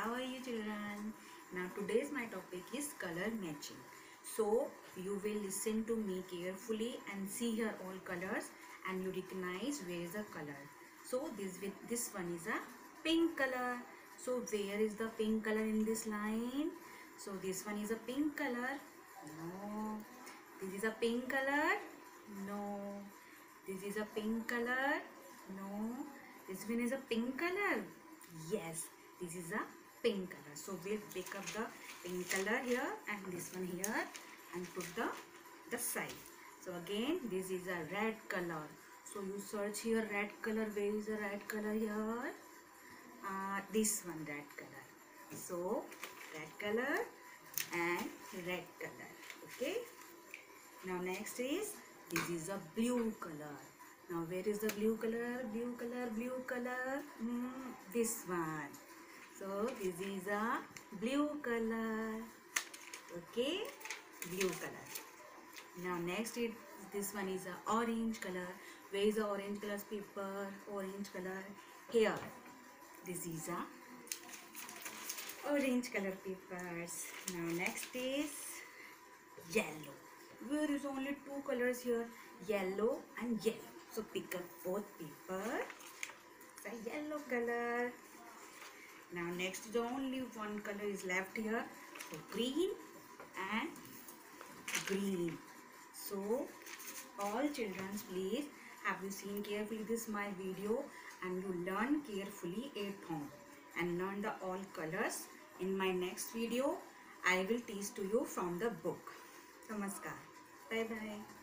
How are you children? Now today's my topic is color matching. So you will listen to me carefully and see here all colors and you recognize where is the color. So this this one is a pink color. So where is the pink color in this line? So this one is a pink color. No. This is a pink color. No. This is a pink color. No. This one is a pink color. Yes, this is a pink color. So we'll pick up the pink color here and this one here and put the the side. So again, this is a red color. So you search here red color. Where is the red color here? Uh, this one red color. So red color and red color. Okay. Now next is this is a blue color. Now where is the blue color? Blue color, blue color. Hmm, this one. So this is a blue color. Okay, blue color. Now next is this one is a orange color. Where is the orange color paper? Orange color here. This is a orange color papers. Now next is yellow. There is only two colors here, yellow and yellow. So pick up both paper. The yellow color. Now next is only one color is left here. So green and green. So all children please have you seen carefully this my video and you learn carefully at home and learn the all colors. In my next video I will teach to you from the book. Namaskar. Bye bye.